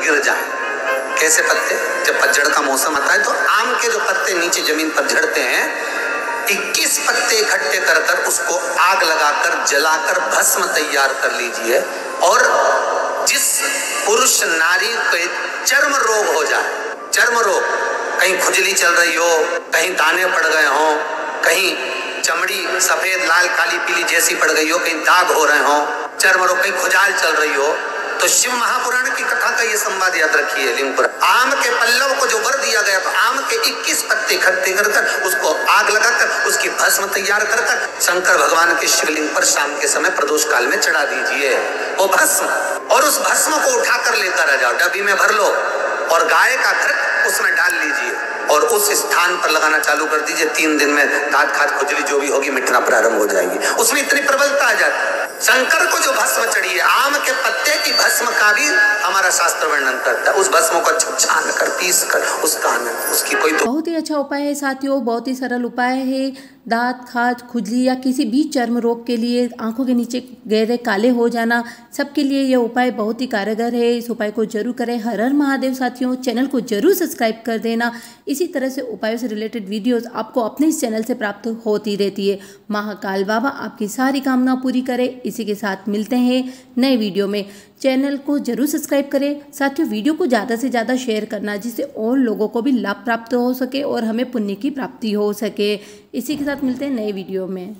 गिर जाए? कैसे पत्ते? जब पतझड़ का मौसम आता है तो आम के जो पत्ते नीचे ज़मीन पर झड़ते हैं 21 पत्ते इकट्ठे कर कर उसको आग लगाकर, जलाकर भस्म तैयार कर लीजिए। और जिस पुरुष नारी को चर्म रोग हो जाए, चर्म रोग, कहीं खुजली चल रही हो, कहीं दाने पड़ गए हो, कहीं चमड़ी सफ़ेद, लाल, काली, पीली जैसी पड़ गई हो, कहीं दाग हो रहे हो, चर्म रोग, कहीं खुजाल चल रही हो तो शिव महापुराण की संवाद याद रखिए लिंगपुर आम के पल्लव को जो वर दिया गया तो आम के 21 पत्ते इकट्ठे कर कर उसको आग लगाकर, उसकी भस्म तैयार कर कर शंकर भगवान के शिवलिंग पर शाम के समय प्रदोष काल में चढ़ा दीजिए। वो भस्म, और उस भस्म को उठाकर लेकर आ जाओ, डब्बी में भर लो, और गाय का घृत उसमें डाल लीजिए, और उस स्थान पर लगाना चालू कर दीजिए। तीन दिन में दांत खाद खुजली जो भी होगी, मिटना प्रारंभ हो जाएगी। उसमें इतनी प्रबलता आ जाती है। शंकर को जो भस्म चढ़ी है, आम के शास्त्र वर्णन करता है उस भस्म को छान पीस कर उसका आनंद, उसकी कोई तो बहुत ही अच्छा उपाय है साथियों, बहुत ही सरल उपाय है। दांत खाज खुजली या किसी भी चर्म रोग के लिए आँखों के नीचे गहरे काले हो जाना सबके लिए यह उपाय बहुत ही कारगर है। इस उपाय को ज़रूर करें। हर हर महादेव साथियों, चैनल को ज़रूर सब्सक्राइब कर देना। इसी तरह से उपायों से रिलेटेड वीडियोस आपको अपने इस चैनल से प्राप्त होती रहती है। महाकाल बाबा आपकी सारी कामना पूरी करे। इसी के साथ मिलते हैं नए वीडियो में। चैनल को ज़रूर सब्सक्राइब करें। साथियों, वीडियो को ज़्यादा से ज़्यादा शेयर करना जिससे और लोगों को भी लाभ प्राप्त हो सके और हमें पुण्य की प्राप्ति हो सके। इसी के साथ मिलते हैं नए वीडियो में।